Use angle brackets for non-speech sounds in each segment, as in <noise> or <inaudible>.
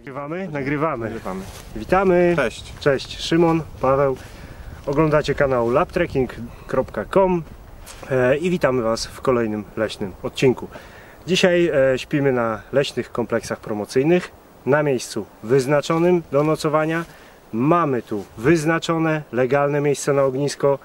Nagrywamy? Nagrywamy. Nagrywamy. Witamy. Cześć. Cześć, Szymon, Paweł. Oglądacie kanał labtrekking.com e, i witamy Was w kolejnym leśnym odcinku. Dzisiaj e, śpimy na leśnych kompleksach promocyjnych, na miejscu wyznaczonym do nocowania. Mamy tu wyznaczone, legalne miejsce na ognisko.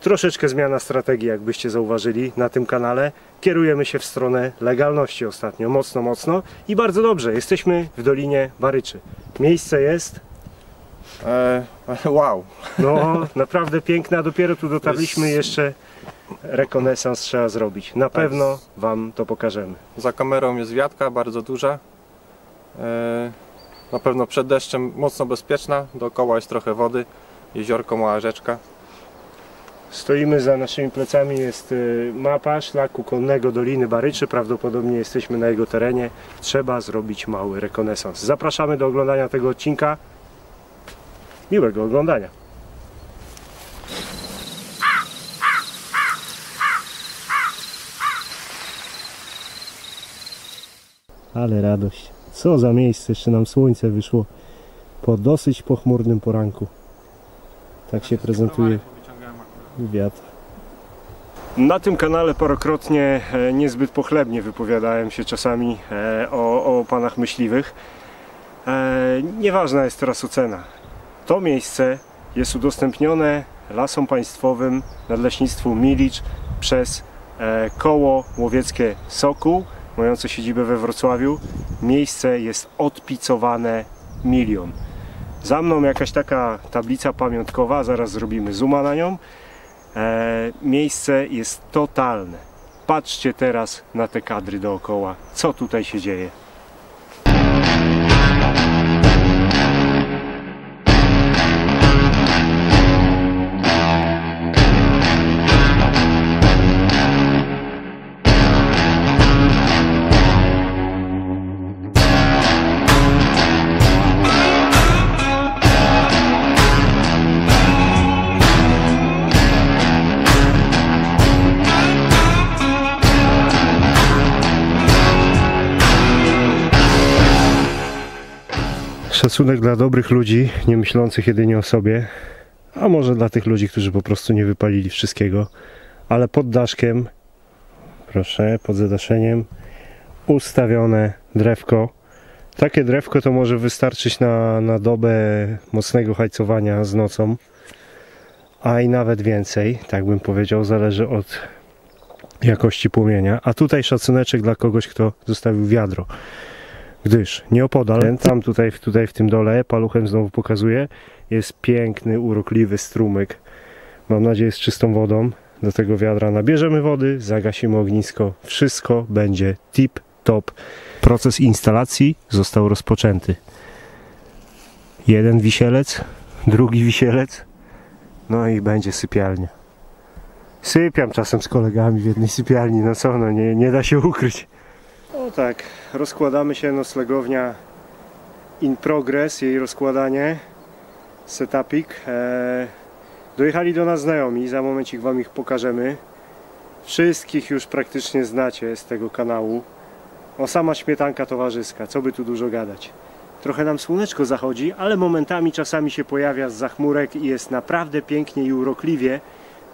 Troszeczkę zmiana strategii, jakbyście zauważyli na tym kanale. Kierujemy się w stronę legalności ostatnio, mocno, mocno i bardzo dobrze. Jesteśmy w Dolinie Baryczy. Miejsce jest E, <laughs> wow. no, naprawdę piękne, a dopiero tu dotarliśmy jest- jeszcze rekonesans trzeba zrobić. Na pewno Wam to pokażemy. Za kamerą jest wiatka, bardzo duża. E, na pewno przed deszczem mocno bezpieczna. Dookoła jest trochę wody. Jeziorko, mała rzeczka. Stoimy za naszymi plecami, jest y, mapa szlaku konnego Doliny Baryczy. Prawdopodobnie jesteśmy na jego terenie. Trzeba zrobić mały rekonesans. Zapraszamy do oglądania tego odcinka. Miłego oglądania. Ale radość. Co za miejsce, jeszcze nam słońce wyszło po dosyć pochmurnym poranku. Tak się prezentuje wiatr. Na tym kanale parokrotnie e, niezbyt pochlebnie wypowiadałem się czasami e, o, o panach myśliwych. E, Nieważna jest teraz ocena. To miejsce jest udostępnione lasom państwowym Nadleśnictwu Milicz przez koło łowieckie Sokół, mające siedzibę we Wrocławiu. Miejsce jest odpicowane milion. Za mną jakaś taka tablica pamiątkowa, zaraz zrobimy zooma na nią. E, miejsce jest totalne. Patrzcie teraz na te kadry dookoła. Co tutaj się dzieje? Szacunek dla dobrych ludzi, nie myślących jedynie o sobie, a może dla tych ludzi, którzy po prostu nie wypalili wszystkiego, ale pod daszkiem, proszę, pod zadaszeniem, ustawione drewko. Takie drewko to może wystarczyć na, na dobę mocnego hajcowania z nocą, a i nawet więcej, tak bym powiedział, zależy od jakości płomienia. A tutaj szacuneczek dla kogoś, kto zostawił wiadro gdyż nieopodal, tam tutaj, tutaj w tym dole, paluchem znowu pokazuję, jest piękny, urokliwy strumyk. Mam nadzieję z czystą wodą. Do tego wiadra nabierzemy wody, zagasimy ognisko, wszystko będzie tip top. Proces instalacji został rozpoczęty. Jeden wisielec, drugi wisielec, no i będzie sypialnia. Sypiam czasem z kolegami w jednej sypialni, no co, no nie, nie da się ukryć. O tak, rozkładamy się, noclegownia in progress, jej rozkładanie, setupik. E, dojechali do nas znajomi, za momencik Wam ich pokażemy. Wszystkich już praktycznie znacie z tego kanału. O sama śmietanka towarzyska, co by tu dużo gadać. Trochę nam słoneczko zachodzi, ale momentami czasami się pojawia z zachmurek i jest naprawdę pięknie i urokliwie.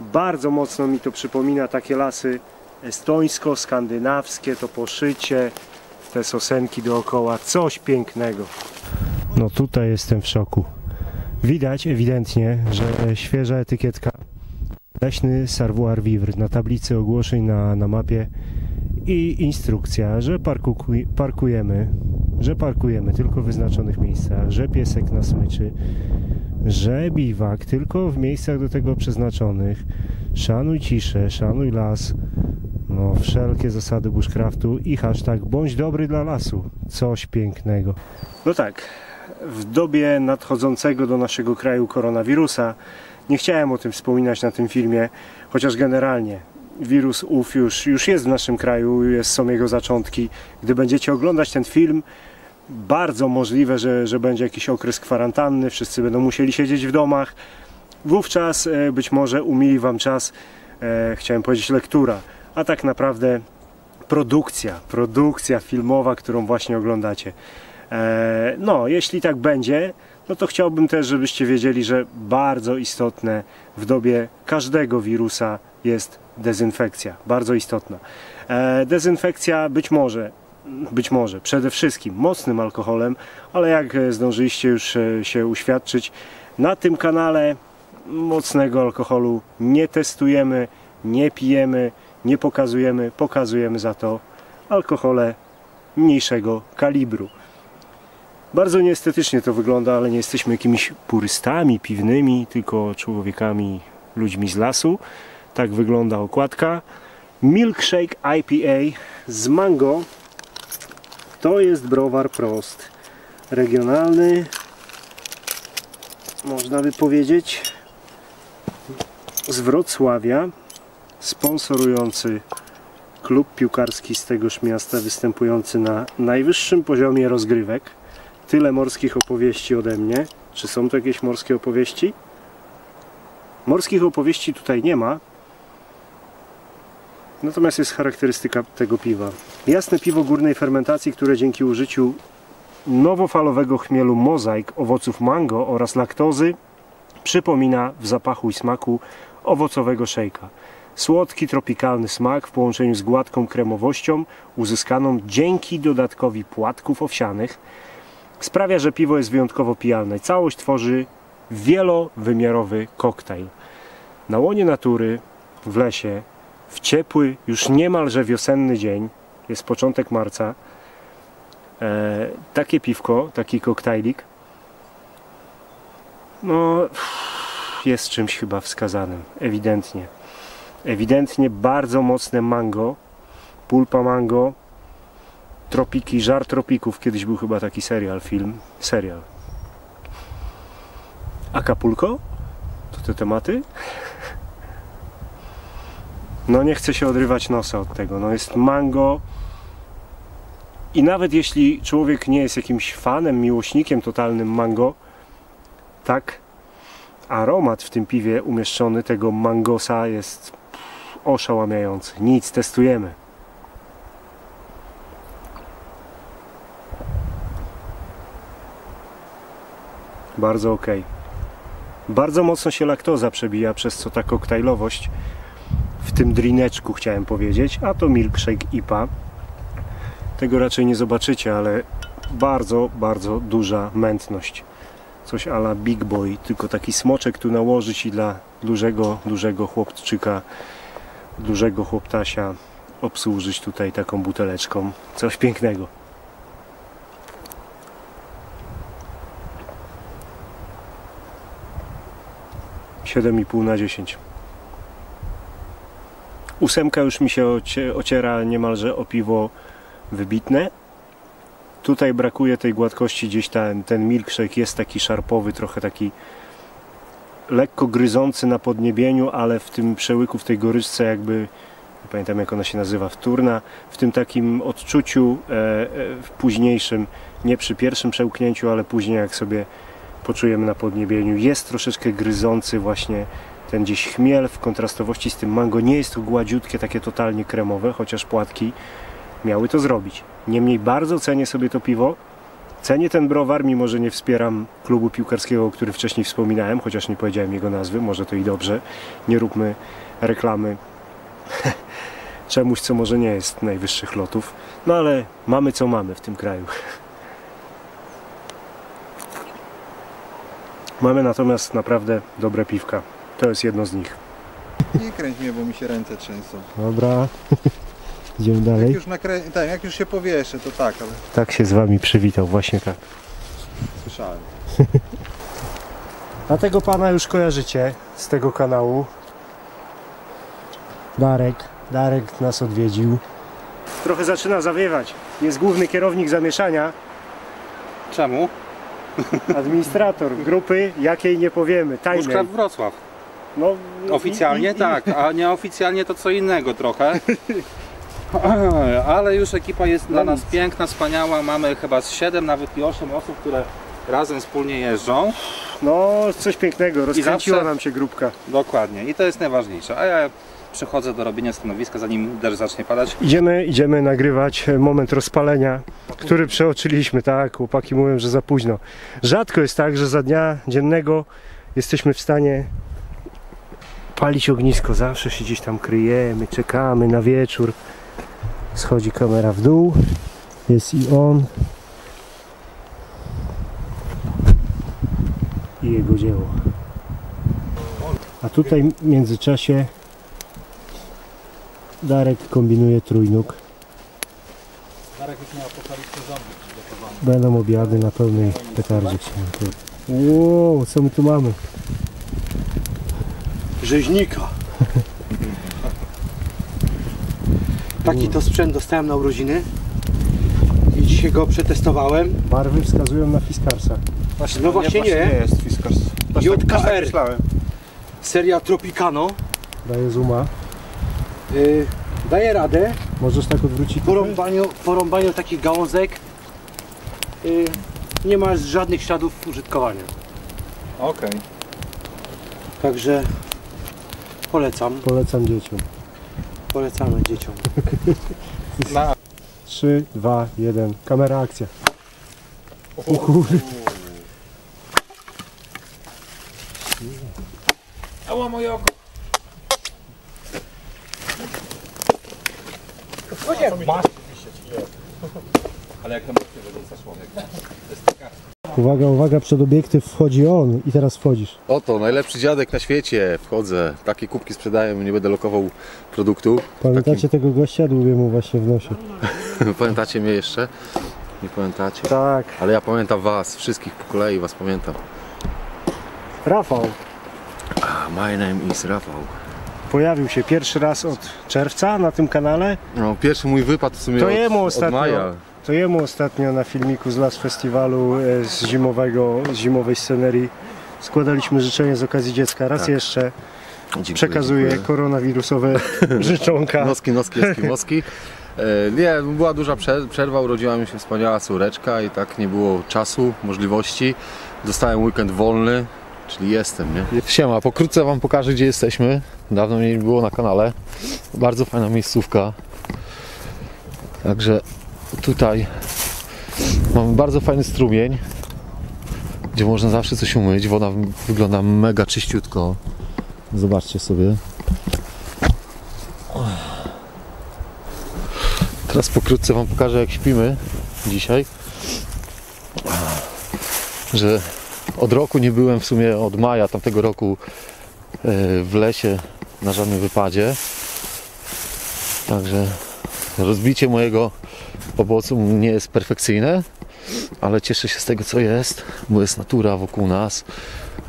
Bardzo mocno mi to przypomina takie lasy estońsko-skandynawskie, to poszycie, te sosenki dookoła, coś pięknego. No tutaj jestem w szoku. Widać ewidentnie, że świeża etykietka leśny Sarvoir Vivre na tablicy ogłoszeń na, na mapie i instrukcja, że parku, parkujemy, że parkujemy tylko w wyznaczonych miejscach, że piesek na smyczy, że biwak tylko w miejscach do tego przeznaczonych. Szanuj ciszę, szanuj las, no, wszelkie zasady bushcraftu i hashtag bądź dobry dla lasu. Coś pięknego. No tak, w dobie nadchodzącego do naszego kraju koronawirusa nie chciałem o tym wspominać na tym filmie, chociaż generalnie wirus ów już, już jest w naszym kraju, jest, są jego zaczątki. Gdy będziecie oglądać ten film, bardzo możliwe, że, że będzie jakiś okres kwarantanny, wszyscy będą musieli siedzieć w domach. Wówczas e, być może umili Wam czas, e, chciałem powiedzieć lektura, a tak naprawdę produkcja, produkcja filmowa, którą właśnie oglądacie. E, no, jeśli tak będzie, no to chciałbym też, żebyście wiedzieli, że bardzo istotne w dobie każdego wirusa jest dezynfekcja. Bardzo istotna. Dezynfekcja być może, być może przede wszystkim mocnym alkoholem, ale jak zdążyliście już się uświadczyć, na tym kanale mocnego alkoholu nie testujemy, nie pijemy, nie pokazujemy, pokazujemy za to alkohole mniejszego kalibru. Bardzo nieestetycznie to wygląda, ale nie jesteśmy jakimiś purystami piwnymi, tylko człowiekami, ludźmi z lasu. Tak wygląda okładka. Milkshake IPA z mango. To jest browar prost. Regionalny, można by powiedzieć, z Wrocławia, sponsorujący klub piłkarski z tegoż miasta, występujący na najwyższym poziomie rozgrywek. Tyle morskich opowieści ode mnie. Czy są to jakieś morskie opowieści? Morskich opowieści tutaj nie ma. Natomiast jest charakterystyka tego piwa. Jasne piwo górnej fermentacji, które dzięki użyciu nowofalowego chmielu mozaik, owoców mango oraz laktozy przypomina w zapachu i smaku owocowego szejka. Słodki, tropikalny smak w połączeniu z gładką kremowością uzyskaną dzięki dodatkowi płatków owsianych sprawia, że piwo jest wyjątkowo pijalne. Całość tworzy wielowymiarowy koktajl. Na łonie natury, w lesie, w ciepły, już niemalże wiosenny dzień, jest początek marca, e, takie piwko, taki koktajlik, no jest czymś chyba wskazanym, ewidentnie. Ewidentnie bardzo mocne mango, pulpa mango, tropiki, żar tropików. Kiedyś był chyba taki serial, film, serial. Acapulco? To te tematy? No nie chcę się odrywać nosa od tego. No jest mango. I nawet jeśli człowiek nie jest jakimś fanem, miłośnikiem totalnym mango, tak aromat w tym piwie umieszczony tego mangosa jest oszałamiający. Nic, testujemy. Bardzo ok. Bardzo mocno się laktoza przebija, przez co ta koktajlowość w tym drineczku chciałem powiedzieć, a to milkshake IPA. Tego raczej nie zobaczycie, ale bardzo, bardzo duża mętność. Coś ala Big Boy, tylko taki smoczek tu nałożyć i dla dużego, dużego chłopczyka, dużego chłoptasia obsłużyć tutaj taką buteleczką. Coś pięknego. Siedem i pół na 10. Ósemka już mi się ocie- ociera niemalże o piwo wybitne. Tutaj brakuje tej gładkości, gdzieś ten, ten milkshake jest taki szarpowy, trochę taki lekko gryzący na podniebieniu, ale w tym przełyku, w tej goryczce jakby, nie pamiętam jak ona się nazywa, wtórna, w tym takim odczuciu e, e, w późniejszym, nie przy pierwszym przełknięciu, ale później jak sobie poczujemy na podniebieniu, jest troszeczkę gryzący właśnie ten gdzieś chmiel w kontrastowości z tym mango. Nie jest to gładziutkie, takie totalnie kremowe, chociaż płatki miały to zrobić. Niemniej bardzo cenię sobie to piwo. Cenię ten browar, mimo że nie wspieram klubu piłkarskiego, o którym wcześniej wspominałem, chociaż nie powiedziałem jego nazwy, może to i dobrze. Nie róbmy reklamy <laughs> czemuś, co może nie jest najwyższych lotów. No ale mamy co mamy w tym kraju. <laughs> Mamy natomiast naprawdę dobre piwka. To jest jedno z nich. Nie kręć mnie, bo mi się ręce trzęsą. Dobra, <laughs> idziemy Jak dalej. już, nakrę... tak, jak już się powieszę, to tak, ale Tak się z wami przywitał, właśnie tak. słyszałem. <laughs> A tego pana już kojarzycie z tego kanału. Darek. Darek nas odwiedził. Trochę zaczyna zawiewać. Jest główny kierownik zamieszania, Czemu? administrator grupy, jakiej nie powiemy, tajnej. Puszka Wrocław. No, no Oficjalnie i- i- tak, a nieoficjalnie to co innego trochę. <laughs> <clears throat> Ale już ekipa jest dla No nas piękna, wspaniała. Mamy chyba z 7, nawet i 8 osób, które razem wspólnie jeżdżą. No, coś pięknego, rozkręciła zawsze- nam się grupka. Dokładnie. I to jest najważniejsze. A ja przechodzę do robienia stanowiska, zanim deszcz zacznie padać. Idziemy, idziemy nagrywać moment rozpalenia, który przeoczyliśmy, tak, chłopaki mówią, że za późno. Rzadko jest tak, że za dnia dziennego jesteśmy w stanie palić ognisko, zawsze się gdzieś tam kryjemy, czekamy na wieczór. Schodzi kamera w dół, jest i on. I jego dzieło. A tutaj w międzyczasie Darek kombinuje trójnóg. Darek już miał apokalipsę zombie przygotowany. Będą obiady na pełnej petardzie. Wow, co my tu mamy? rzeźnika. Taki to sprzęt dostałem na urodziny i dzisiaj go przetestowałem. Barwy wskazują na Fiskarsa. No właśnie nie. jest Fiskars. Tak- tak JKR. Seria Tropicano. Daje zooma. Yy, daje radę Możesz tak odwrócić? po rąbaniu, po rąbaniu takich gałązek. Yy, nie ma żadnych śladów użytkowania. Okej. Także polecam, Polecam dzieciom. Polecamy dzieciom. 3, 2, 1. Kamera akcja. O kurde. Ała moje oko! <laughs> Ale jak to się wyrzuca człowiek. Uwaga, uwaga, przed obiektyw wchodzi on i teraz wchodzisz. Oto, najlepszy dziadek na świecie. Wchodzę. Takie kubki sprzedaję, nie będę lokował produktu. Pamiętacie tego gościa? Dłubię mu właśnie w nosie. <laughs> Pamiętacie mnie jeszcze? Nie pamiętacie. Tak. Ale ja pamiętam was, wszystkich po kolei was pamiętam. Rafał A, my name is Rafał. pojawił się pierwszy raz od czerwca na tym kanale. No, pierwszy mój wypad w sumie To od, jemu od ostatnio. maja. To jemu ostatnio na filmiku z Las Festiwalu e, z zimowego, z zimowej scenerii składaliśmy życzenie z okazji dziecka. Raz Tak. jeszcze Dziękuję, przekazuję dziękuję. koronawirusowe <laughs> życzonka. Noski, noski, eskimoski. E, Nie, była duża prze- przerwa, urodziła mi się wspaniała córeczka i tak nie było czasu, możliwości. Dostałem weekend wolny, czyli jestem, nie? Siema, pokrótce Wam pokażę, gdzie jesteśmy. Dawno mnie nie było na kanale. Bardzo fajna miejscówka. Także tutaj mamy bardzo fajny strumień, gdzie można zawsze coś umyć. Woda wygląda mega czyściutko. Zobaczcie sobie. Teraz pokrótce Wam pokażę jak śpimy dzisiaj. Że od roku nie byłem w sumie od maja tamtego roku e, w lesie na żadnym wypadzie. Także rozbicie mojego owocu nie jest perfekcyjne, ale cieszę się z tego co jest, bo jest natura wokół nas.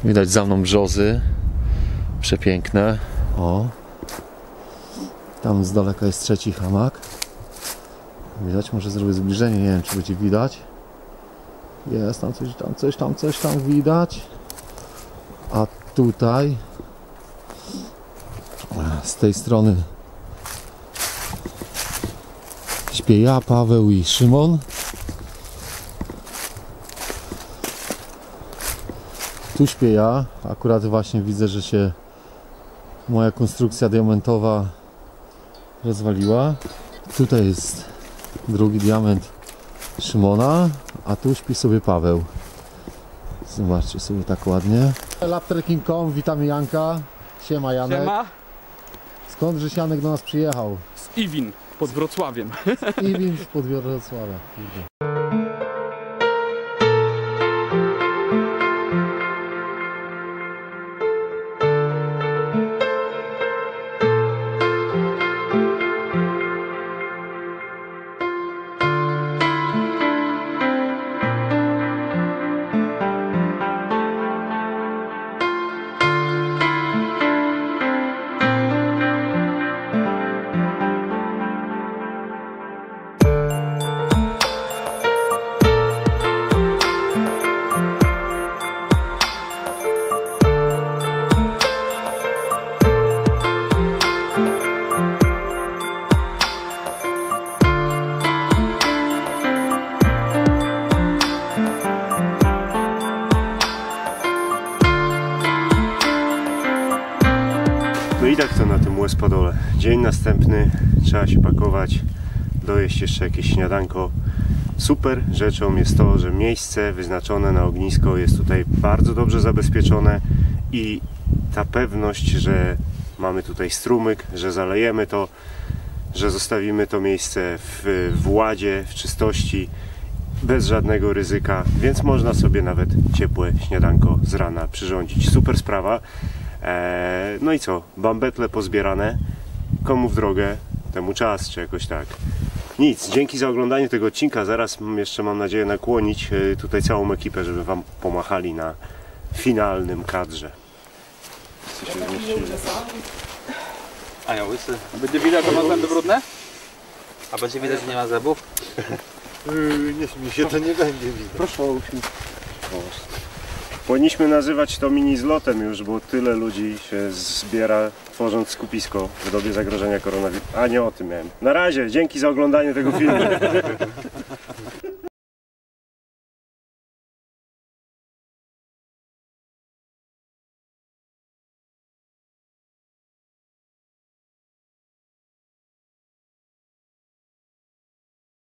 Widać za mną brzozy. Przepiękne. O. Tam z daleka jest trzeci hamak. Widać, może zrobię zbliżenie, nie wiem czy będzie widać. Jest tam coś, tam coś, tam coś tam widać. A tutaj z tej strony śpię ja, Paweł i Szymon. Tu śpię ja. Akurat właśnie widzę, że się moja konstrukcja diamentowa rozwaliła. Tutaj jest drugi diament Szymona, a tu śpi sobie Paweł. Zobaczcie sobie tak ładnie. Laptrekking.com, witamy Janka. Siema Janek. Siema, Skądżeś Janek do nas przyjechał? z Iwin pod Wrocławiem. I wiem spod Wrocławia. I tak to na tym łez-podole. Dzień następny, trzeba się pakować, dojeść jeszcze jakieś śniadanko. Super rzeczą jest to, że miejsce wyznaczone na ognisko jest tutaj bardzo dobrze zabezpieczone i ta pewność, że mamy tutaj strumyk, że zalejemy to, że zostawimy to miejsce w, w ładzie, w czystości, bez żadnego ryzyka, więc można sobie nawet ciepłe śniadanko z rana przyrządzić. Super sprawa. Eee, no i co? Bambetle pozbierane. Komu w drogę, temu czas, czy jakoś tak. Nic, dzięki za oglądanie tego odcinka. Zaraz jeszcze mam nadzieję nakłonić e, tutaj całą ekipę, żeby Wam pomachali na finalnym kadrze. A ja łysy. Będzie widać, że ma zęby brudne? A będzie widać, że nie ma zębów? <laughs> Nie śmiej się, to nie będzie widać. Proszę o Powinniśmy nazywać to mini zlotem już, bo tyle ludzi się zbiera tworząc skupisko w dobie zagrożenia koronawirusa. A nie o tym miałem. Na razie, dzięki za oglądanie tego filmu. <laughs>